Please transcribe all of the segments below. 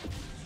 First blood.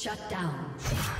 Shut down.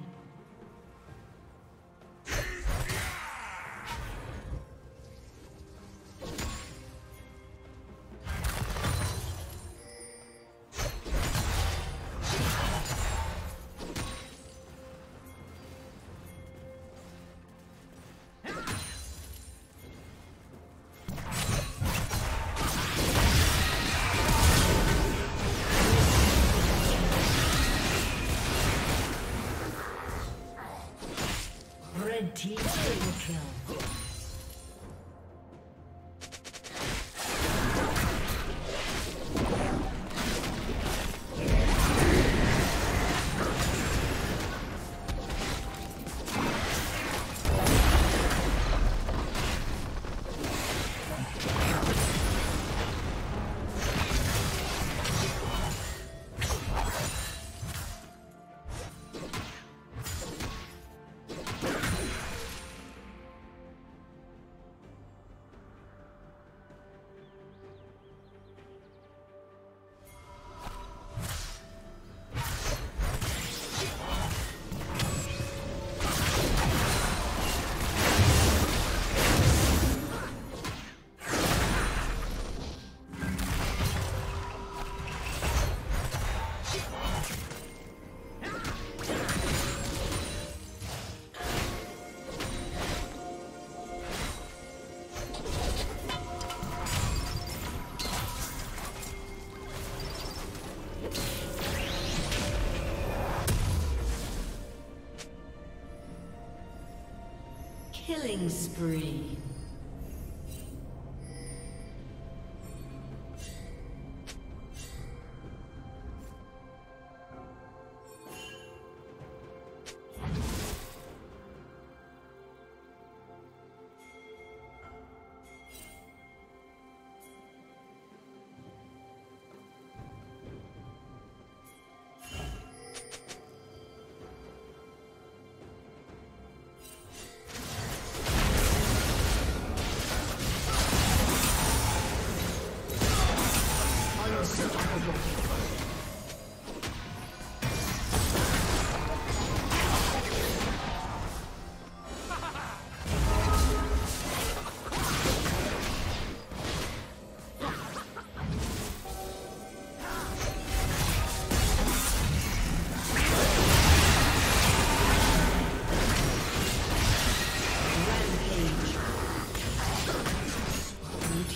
Killing spree.